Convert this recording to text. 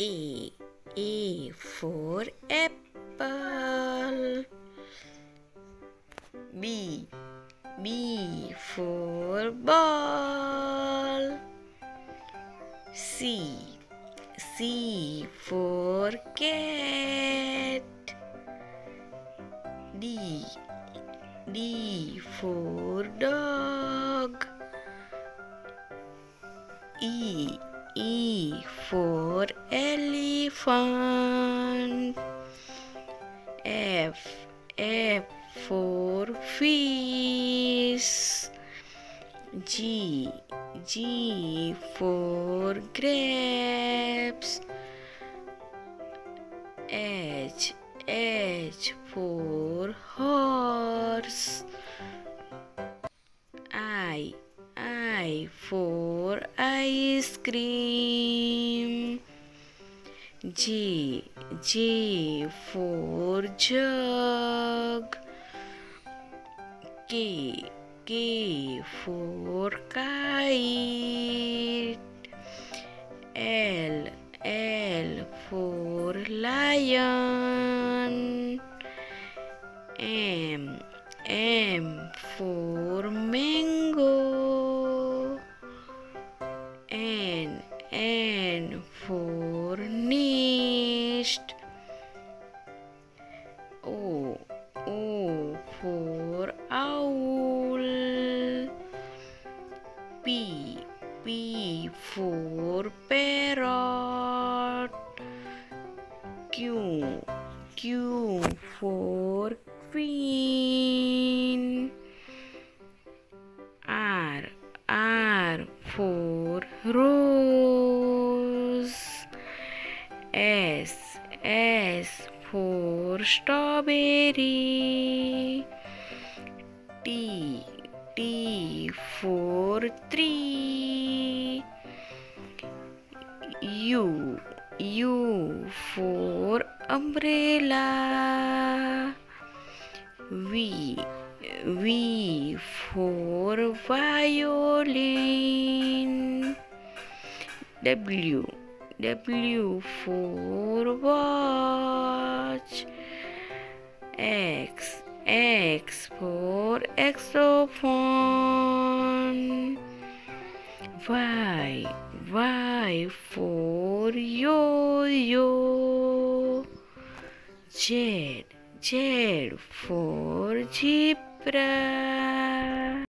A. A for apple. B. B for ball. C. C for cat. D. D for dog. E. E for elephant. F. F for fish. G. G for grapes. H. H for horse. I. I for ice cream. J. J for jug. K. K for kite. L. L for lion. M. M for mango. N. N for nest. O. O for owl. P. P for parrot. Q. Q for queen. R. R for rose. S. S for strawberry. T. T for tree. U. U for umbrella. V. V for violin. W. W for watch. X. X for xylophone. Y. Y for yo-yo. Z. Z for zebra.